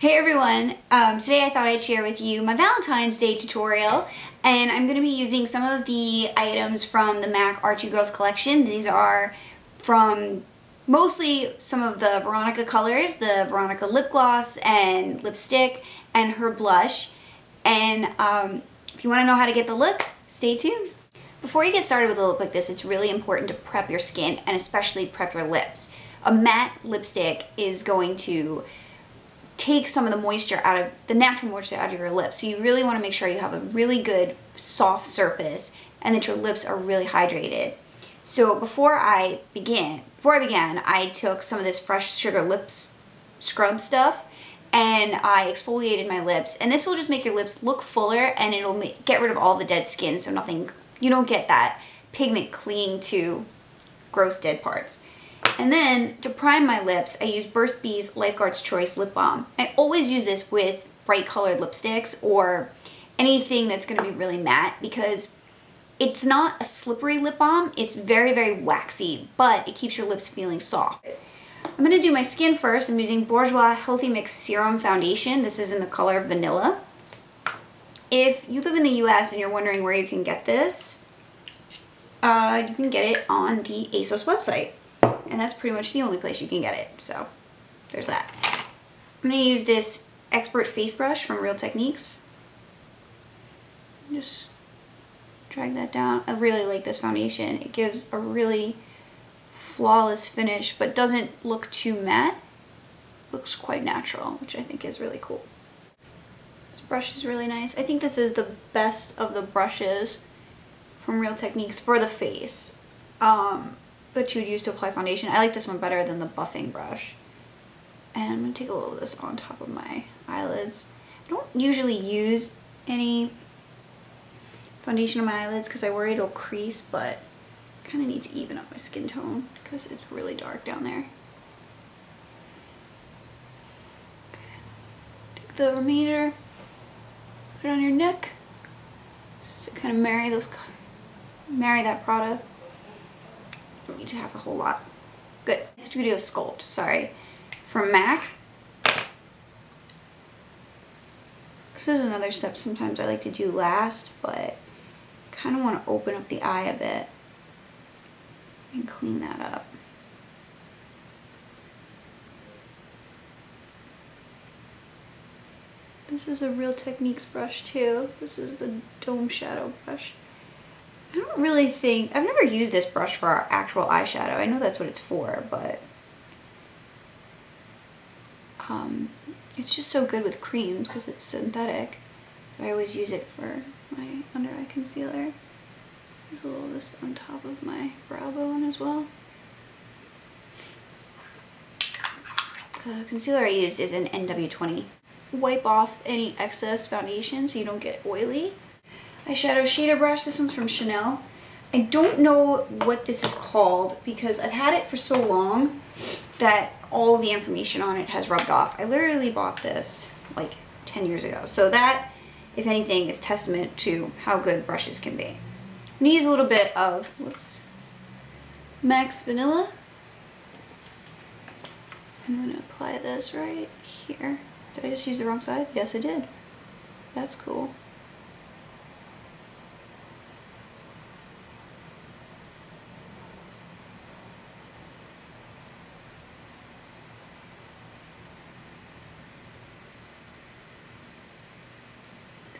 Hey everyone, um, today I thought I'd share with you my Valentine's Day tutorial and I'm going to be using some of the items from the MAC Archie Girls collection. These are from mostly some of the Veronica colors, the Veronica lip gloss and lipstick and her blush. And um, if you want to know how to get the look, stay tuned. Before you get started with a look like this, it's really important to prep your skin and especially prep your lips. A matte lipstick is going to take some of the moisture out of the natural moisture out of your lips. So you really want to make sure you have a really good soft surface and that your lips are really hydrated. So before I begin, before I began, I took some of this fresh sugar lips scrub stuff and I exfoliated my lips and this will just make your lips look fuller and it'll get rid of all the dead skin so nothing, you don't get that pigment clinging to gross dead parts. And then to prime my lips, I use Burt's Bees Lifeguard's Choice Lip Balm. I always use this with bright colored lipsticks or anything that's gonna be really matte because it's not a slippery lip balm, it's very, very waxy, but it keeps your lips feeling soft. I'm gonna do my skin first. I'm using Bourjois Healthy Mix Serum Foundation. This is in the color Vanilla. If you live in the US and you're wondering where you can get this, uh, you can get it on the ASOS website and that's pretty much the only place you can get it. So there's that. I'm going to use this Expert Face Brush from Real Techniques. Just drag that down. I really like this foundation. It gives a really flawless finish, but doesn't look too matte. Looks quite natural, which I think is really cool. This brush is really nice. I think this is the best of the brushes from Real Techniques for the face. Um, that you would use to apply foundation. I like this one better than the buffing brush. And I'm going to take a little of this on top of my eyelids. I don't usually use any foundation on my eyelids because I worry it'll crease, but I kind of need to even up my skin tone because it's really dark down there. Take the remainder, put it on your neck, just kind of marry those, marry that product need to have a whole lot. Good. Studio Sculpt, sorry, from MAC. This is another step sometimes I like to do last, but kind of want to open up the eye a bit and clean that up. This is a Real Techniques brush too. This is the Dome Shadow brush. I don't really think, I've never used this brush for actual eyeshadow. I know that's what it's for, but um, it's just so good with creams because it's synthetic. I always use it for my under eye concealer. There's a little of this on top of my brow bone as well. The concealer I used is an NW20. Wipe off any excess foundation so you don't get oily eyeshadow shader brush. This one's from Chanel. I don't know what this is called because I've had it for so long that all the information on it has rubbed off. I literally bought this like 10 years ago. So that, if anything, is testament to how good brushes can be. I'm gonna use a little bit of, whoops, MAC's Vanilla. I'm gonna apply this right here. Did I just use the wrong side? Yes, I did. That's cool.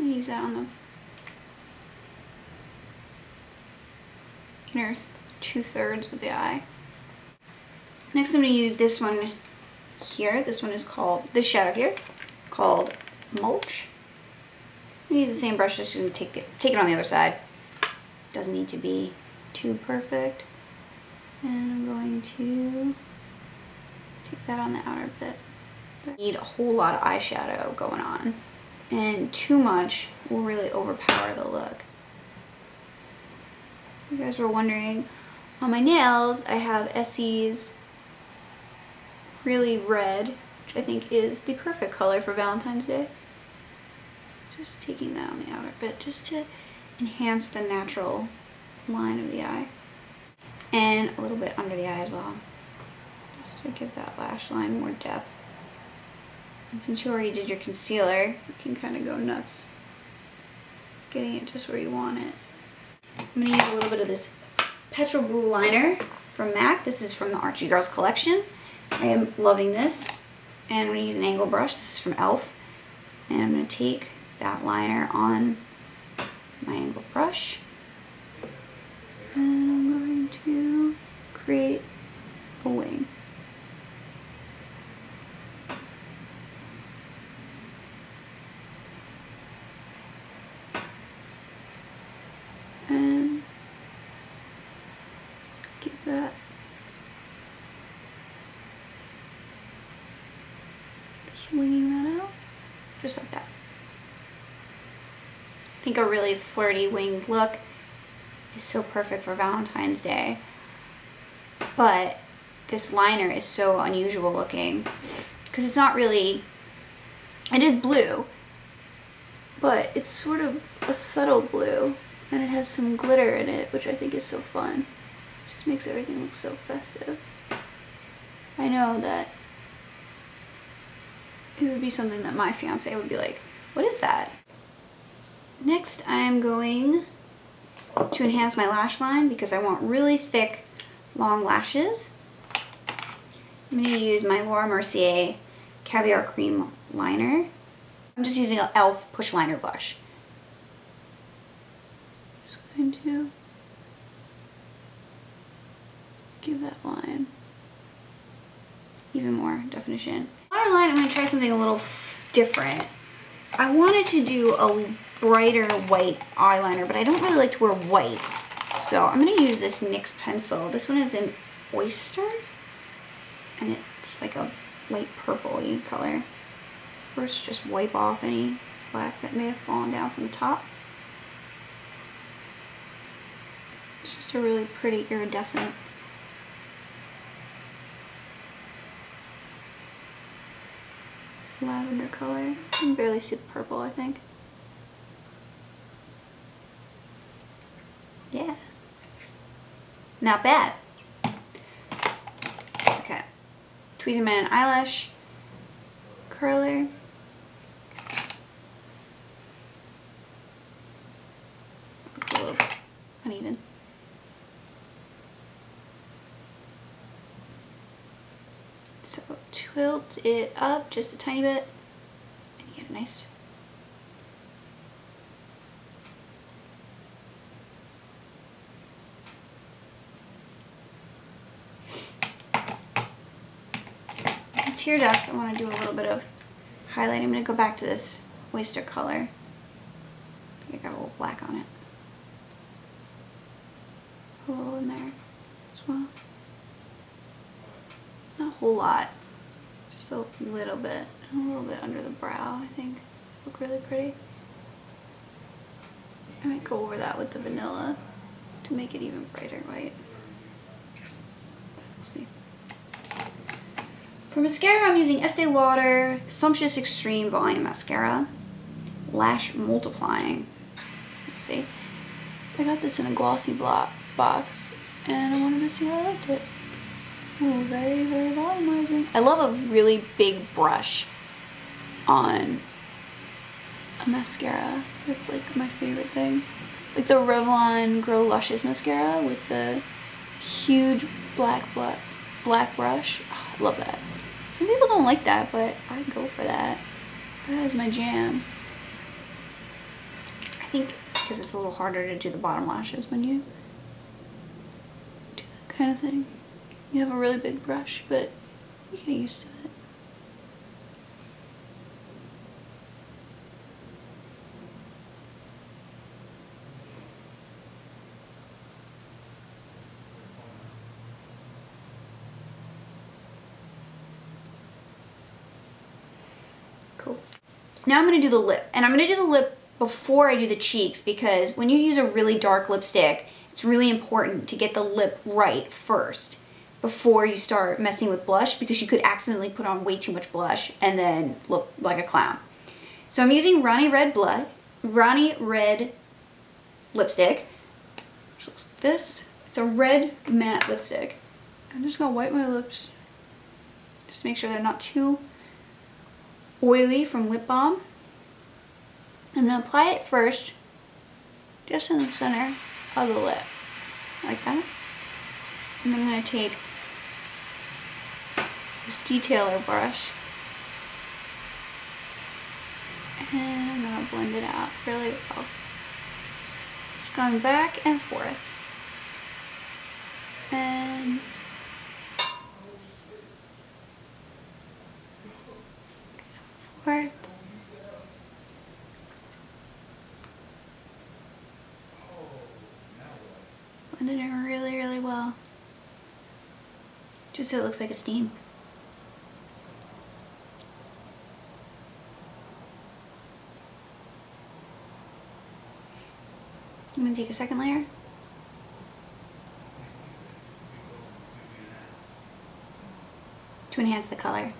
I'm use that on the inner two-thirds of the eye. Next I'm going to use this one here. This one is called, this shadow here, called Mulch. I'm going to use the same brush, just going to take, the, take it on the other side. Doesn't need to be too perfect. And I'm going to take that on the outer bit. Need a whole lot of eyeshadow going on and too much will really overpower the look. You guys were wondering, on my nails I have Essie's really red, which I think is the perfect color for Valentine's Day. Just taking that on the outer bit just to enhance the natural line of the eye. And a little bit under the eye as well, just to give that lash line more depth. And since you already did your concealer, you can kind of go nuts getting it just where you want it. I'm going to use a little bit of this Petrol Blue liner from MAC. This is from the Archie Girls collection. I am loving this. And I'm going to use an angle brush. This is from e.l.f. And I'm going to take that liner on my angle brush. And I'm going to create a wing. And give that just winging that out? Just like that. I think a really flirty winged look is so perfect for Valentine's Day. But this liner is so unusual looking. Because it's not really it is blue but it's sort of a subtle blue and it has some glitter in it which I think is so fun. Just makes everything look so festive. I know that it would be something that my fiance would be like what is that next I'm going to enhance my lash line because I want really thick long lashes I'm going to use my Laura Mercier Caviar Cream Liner I'm just using an e.l.f. Push Liner Brush. Just going to give that line even more definition. Waterline, I'm to try something a little different. I wanted to do a brighter white eyeliner, but I don't really like to wear white. So I'm to use this NYX pencil. This one is in Oyster, and it's like a light purple color. First, just wipe off any black that may have fallen down from the top. It's just a really pretty iridescent lavender color. You can barely see the purple, I think. Yeah. Not bad. Okay. Tweezerman eyelash curler. uneven. So tilt it up just a tiny bit and you get a nice tear ducts, I want to do a little bit of highlight. I'm going to go back to this oyster color. I think I got a little black on it. A little in there as well. Not a whole lot, a little bit. A little bit under the brow, I think. Look really pretty. I might go over that with the vanilla to make it even brighter white. We'll see. For mascara, I'm using Estee Lauder Sumptuous Extreme Volume Mascara. Lash Multiplying. Let's see. I got this in a glossy block box, and I wanted to see how I liked it. Ooh, very, very volumizing. I love a really big brush on a mascara. That's like my favorite thing. Like the Revlon Grow Luscious mascara with the huge black black, black brush. Oh, I love that. Some people don't like that, but I go for that. That is my jam. I think because it's a little harder to do the bottom lashes when you do that kind of thing. You have a really big brush, but you get used to it. Cool. Now I'm going to do the lip. And I'm going to do the lip before I do the cheeks because when you use a really dark lipstick, it's really important to get the lip right first before you start messing with blush because you could accidentally put on way too much blush and then look like a clown. So I'm using Ronnie Red Blood, Ronnie Red lipstick, which looks like this. It's a red matte lipstick. I'm just gonna wipe my lips just to make sure they're not too Oily from Lip Balm. I'm to apply it first, just in the center of the lip, like that. And I'm to take this detailer brush and I'm going to blend it out really well. Just going back and forth. And forth. Blended it really, really well. Just so it looks like a steam. Gonna take a second layer. To enhance the color.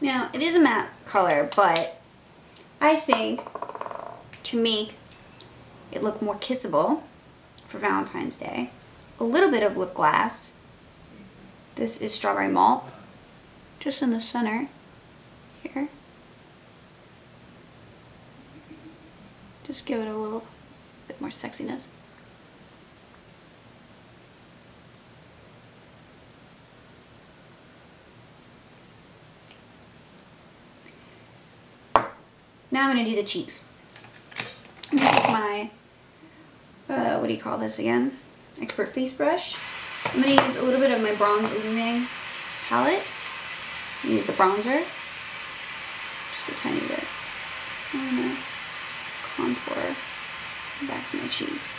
Now, it is a matte color, but I think to make it look more kissable for Valentine's Day, a little bit of lip gloss. This is strawberry malt, just in the center here. Just give it a little bit more sexiness. Now I'm going to do the cheeks. I'm going to take my, uh, what do you call this again? Expert face brush. I'm going to use a little bit of my Bronze Illume palette. Use the bronzer. Just a tiny bit. I'm going to contour backs my cheeks.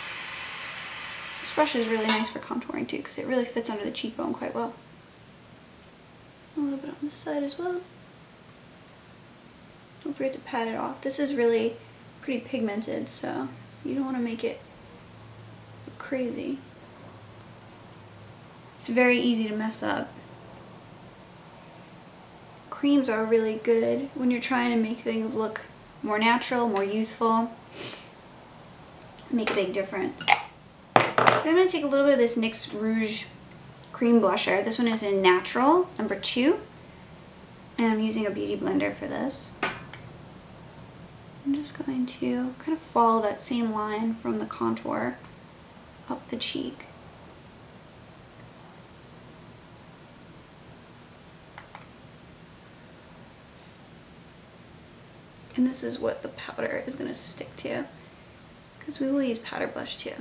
This brush is really nice for contouring too because it really fits under the cheekbone quite well. A little bit on this side as well. Don't forget to pat it off. This is really pretty pigmented, so you don't want to make it crazy. It's very easy to mess up. Creams are really good when you're trying to make things look more natural, more youthful. Make a big difference. Then I'm going to take a little bit of this NYX Rouge Cream Blusher. This one is in Natural, number two. And I'm using a beauty blender for this. I'm just going to kind of follow that same line from the contour up the cheek. And this is what the powder is going to stick to because we will use powder blush too.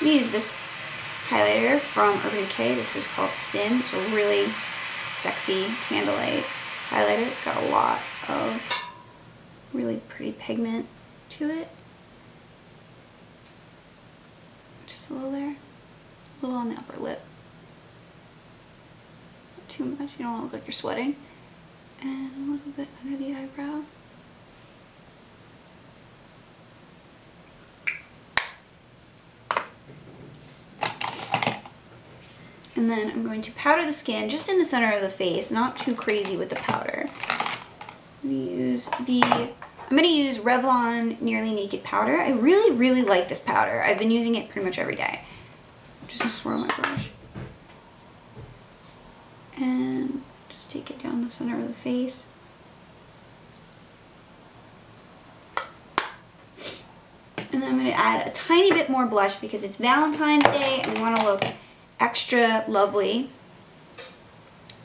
I'm going to use this highlighter from Urban Decay. This is called Sin. It's a really sexy candlelight highlighter. It's got a lot of really pretty pigment to it. Just a little there. A little on the upper lip. Too much. You don't want to look like you're sweating. And a little bit under the eyebrow. And then I'm going to powder the skin just in the center of the face, not too crazy with the powder. I'm going to use the, I'm going to use Revlon Nearly Naked Powder. I really, really like this powder. I've been using it pretty much every day. just going to swirl my brush. And just take it down the center of the face. And then I'm going to add a tiny bit more blush because it's Valentine's Day and we want to look extra lovely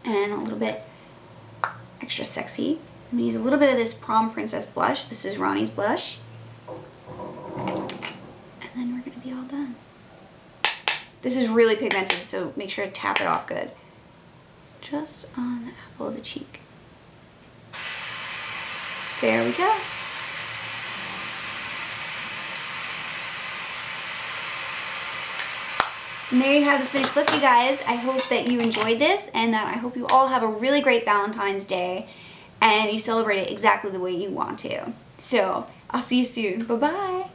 and a little bit extra sexy. I'm gonna use a little bit of this Prom Princess blush. This is Ronnie's blush. And then we're gonna be all done. This is really pigmented, so make sure to tap it off good. Just on the apple of the cheek. There we go. And there you have the finished look, you guys. I hope that you enjoyed this and that I hope you all have a really great Valentine's Day and you celebrate it exactly the way you want to. So, I'll see you soon. Bye-bye.